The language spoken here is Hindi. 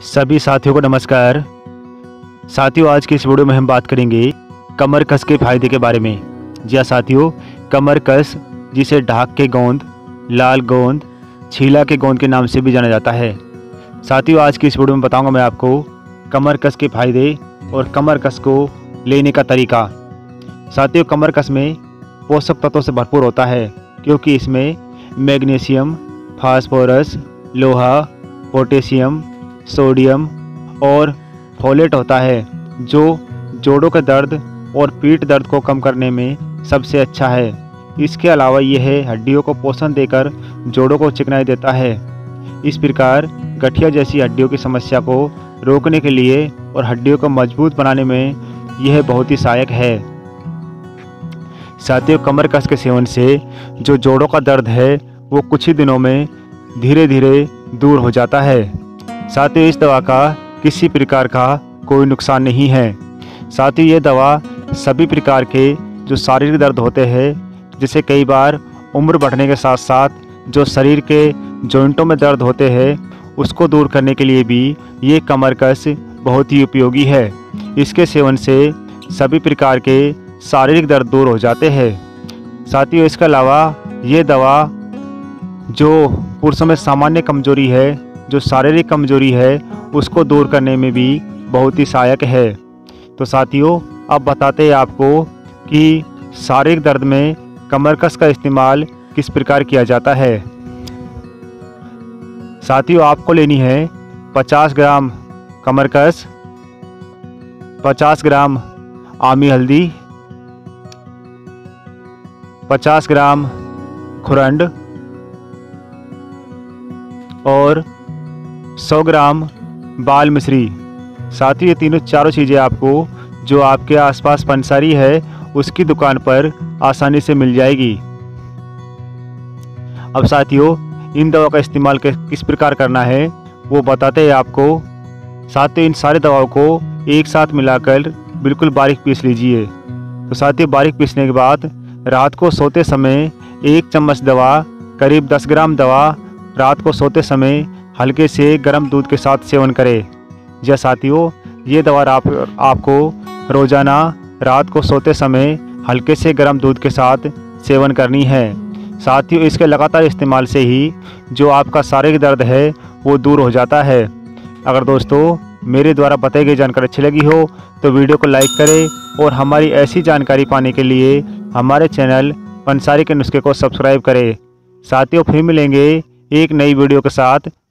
सभी साथियों को नमस्कार। साथियों, आज की इस वीडियो में हम बात करेंगे कमर कस के फ़ायदे के बारे में। जी हाँ साथियों कमर कस जिसे ढाक के गोंद, लाल गोंद, छीला के गोंद के नाम से भी जाना जाता है। साथियों, आज की इस वीडियो में बताऊँगा मैं आपको कमर कस के फ़ायदे और कमर कस को लेने का तरीका। साथियों कमर कस में पोषक तत्वों से भरपूर होता है, क्योंकि इसमें मैग्नीशियम, फास्फोरस, लोहा, पोटेशियम सोडियम और फोलेट होता है, जो जोड़ों के दर्द और पीठ दर्द को कम करने में सबसे अच्छा है। इसके अलावा यह हड्डियों को पोषण देकर जोड़ों को चिकनाई देता है। इस प्रकार गठिया जैसी हड्डियों की समस्या को रोकने के लिए और हड्डियों को मज़बूत बनाने में यह बहुत ही सहायक है। साथियों, कमर कस के सेवन से जो जोड़ों का दर्द है, वो कुछ ही दिनों में धीरे धीरे दूर हो जाता है। साथ ही इस दवा का किसी प्रकार का कोई नुकसान नहीं है। साथ ही ये दवा सभी प्रकार के जो शारीरिक दर्द होते हैं, जिसे कई बार उम्र बढ़ने के साथ साथ जो शरीर के जॉइंटों में दर्द होते हैं, उसको दूर करने के लिए भी ये कमर कस बहुत ही उपयोगी है। इसके सेवन से सभी प्रकार के शारीरिक दर्द दूर हो जाते हैं। साथ ही इसके अलावा ये दवा जो पुरुषों में सामान्य कमज़ोरी है जो शारीरिक कमज़ोरी है, उसको दूर करने में भी बहुत ही सहायक है। तो साथियों, अब बताते हैं आपको कि शारीरिक दर्द में कमरकस का इस्तेमाल किस प्रकार किया जाता है। साथियों, आपको लेनी है 50 ग्राम कमरकस 50 ग्राम आमी हल्दी 50 ग्राम खुरंड और 100 ग्राम बाल मिश्री। साथ ही ये तीनों चारों चीज़ें आपको, जो आपके आसपास पंसारी है, उसकी दुकान पर आसानी से मिल जाएगी। अब साथियों, इन दवा का इस्तेमाल किस प्रकार करना है, वो बताते हैं आपको। साथ ही इन सारे दवाओं को एक साथ मिलाकर बिल्कुल बारीक पीस लीजिए। तो साथ ही बारीक पीसने के बाद रात को सोते समय एक चम्मच दवा, करीब 10 ग्राम दवा रात को सोते समय हल्के से गर्म दूध के साथ सेवन करें। या साथियों, ये दवा आप आपको रोज़ाना रात को सोते समय हल्के से गर्म दूध के साथ सेवन करनी है। साथियों, इसके लगातार इस्तेमाल से ही जो आपका शारीरिक दर्द है, वो दूर हो जाता है। अगर दोस्तों, मेरे द्वारा बताई गई जानकारी अच्छी लगी हो तो वीडियो को लाइक करें और हमारी ऐसी जानकारी पाने के लिए हमारे चैनल पंसारी के नुस्खे को सब्सक्राइब करें। साथियों, फिर मिलेंगे एक नई वीडियो के साथ।